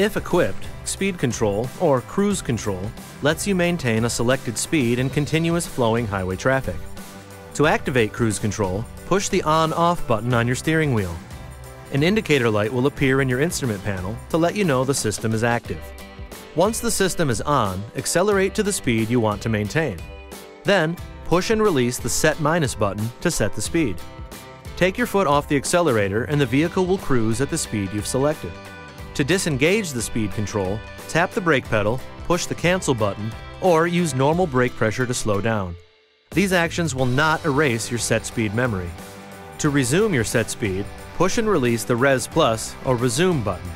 If equipped, speed control, or cruise control, lets you maintain a selected speed in continuous flowing highway traffic. To activate cruise control, push the on-off button on your steering wheel. An indicator light will appear in your instrument panel to let you know the system is active. Once the system is on, accelerate to the speed you want to maintain. Then, push and release the Set Minus button to set the speed. Take your foot off the accelerator and the vehicle will cruise at the speed you've selected. To disengage the speed control, tap the brake pedal, push the cancel button, or use normal brake pressure to slow down. These actions will not erase your set speed memory. To resume your set speed, push and release the Res Plus or Resume button.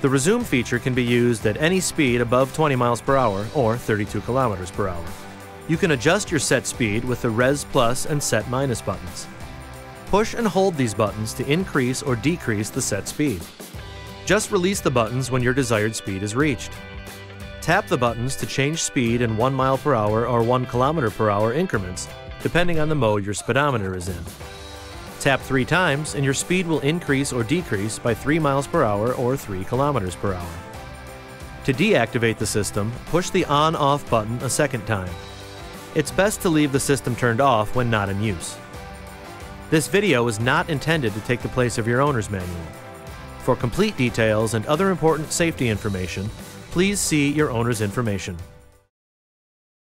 The Resume feature can be used at any speed above 20 miles per hour or 32 kilometers per hour. You can adjust your set speed with the Res Plus and Set Minus buttons. Push and hold these buttons to increase or decrease the set speed. Just release the buttons when your desired speed is reached. Tap the buttons to change speed in 1 mile per hour or 1 kilometer per hour increments, depending on the mode your speedometer is in. Tap three times and your speed will increase or decrease by 3 miles per hour or 3 kilometers per hour. To deactivate the system, push the on-off button a second time. It's best to leave the system turned off when not in use. This video is not intended to take the place of your owner's manual. For complete details and other important safety information, please see your owner's information.